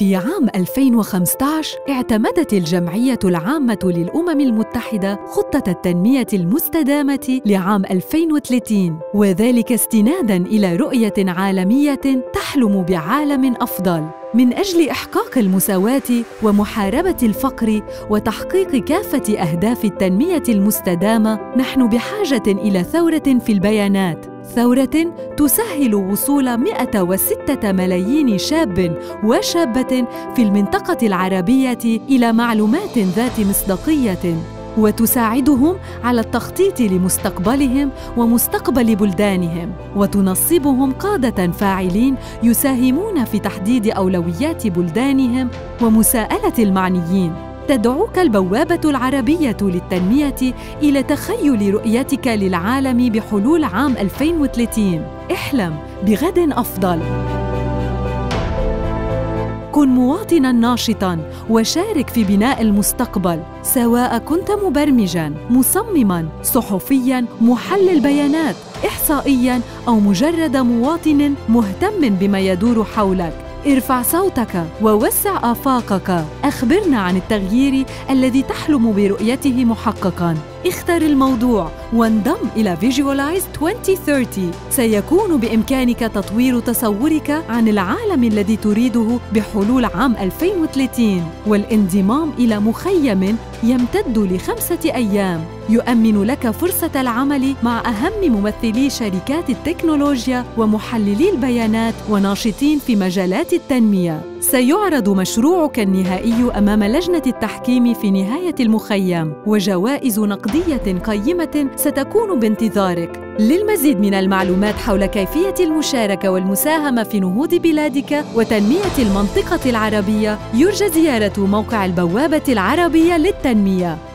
في عام 2015 اعتمدت الجمعية العامة للأمم المتحدة خطة التنمية المستدامة لعام 2030 وذلك استناداً إلى رؤية عالمية تحلم بعالم أفضل. من أجل إحقاق المساواة ومحاربة الفقر وتحقيق كافة أهداف التنمية المستدامة نحن بحاجة إلى ثورة في البيانات. ثورة تسهل وصول 106 ملايين شاب وشابة في المنطقة العربية إلى معلومات ذات مصداقية وتساعدهم على التخطيط لمستقبلهم ومستقبل بلدانهم وتنصبهم قادة فاعلين يساهمون في تحديد أولويات بلدانهم ومساءلة المعنيين. تدعوك البوابة العربية للتنمية إلى تخيل رؤيتك للعالم بحلول عام 2030 احلم بغد أفضل. كن مواطنا ناشطا وشارك في بناء المستقبل سواء كنت مبرمجا مصمما صحفيا محلل بيانات احصائيا أو مجرد مواطن مهتم بما يدور حولك. ارفع صوتك ووسع آفاقك. أخبرنا عن التغيير الذي تحلم برؤيته محققاً. اختر الموضوع وانضم إلى Visualize 2030 سيكون بإمكانك تطوير تصورك عن العالم الذي تريده بحلول عام 2030 والانضمام إلى مخيم يمتد لخمسة أيام. يؤمن لك فرصة العمل مع أهم ممثلي شركات التكنولوجيا ومحللي البيانات وناشطين في مجالات التنمية. سيعرض مشروعك النهائي أمام لجنة التحكيم في نهاية المخيم وجوائز نقدية قيمة ستكون بانتظارك. للمزيد من المعلومات حول كيفية المشاركة والمساهمة في نهوض بلادك وتنمية المنطقة العربية يرجى زيارة موقع البوابة العربية للتنمية.